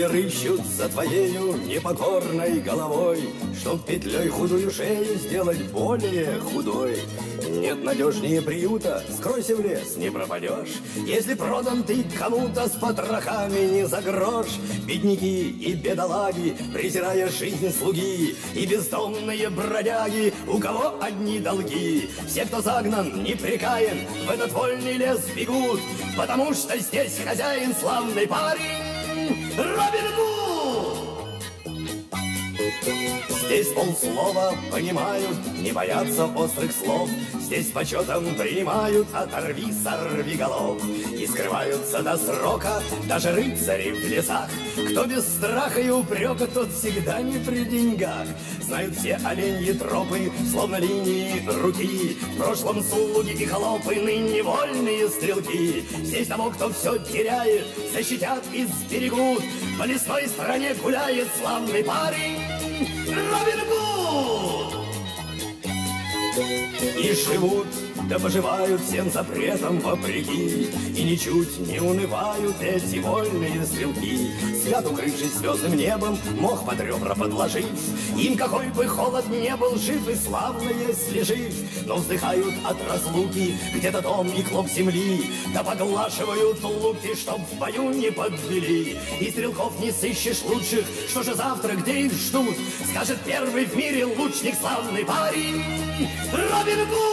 Мысли рыщут за твоею непокорной головой, Чтоб петлей худую шею сделать более худой. Нет надежнее приюта, скройся в лес, не пропадешь. Если продан ты кому-то с потрохами не за грош, Бедняки и бедолаги, презирая жизнь слуги, И бездомные бродяги, у кого одни долги. Все, кто загнан, непрекаен, в этот вольный лес бегут, Потому что здесь хозяин славный парень Робин Гуд! Здесь полслова понимают, не боятся острых слов. Здесь почетом принимают, оторви, сорви голов. И скрываются до срока даже рыцари в лесах. Кто без страха и упрека, тот всегда не при деньгах. Знают все оленьи тропы, словно линии руки. В прошлом слуги и холопы, ныне вольные стрелки. Здесь того, кто все теряет, защитят и сберегут. По лесной стороне гуляет славный парень Робин Гуд. И живут, да поживают всем запретам вопреки, И ничуть не унывают эти вольные стрелки. Спят укрывшись звездным небом, мох под ребра подложив, Им какой бы холод не был, жив и славно, если жив, Но вздыхают от разлуки где-то дом и клоп земли, Да поглашивают луки, чтоб в бою не подвели. И стрелков не сыщешь лучших, что же завтра, где их ждут, Скажет первый в мире лучник, славный парень Робин る子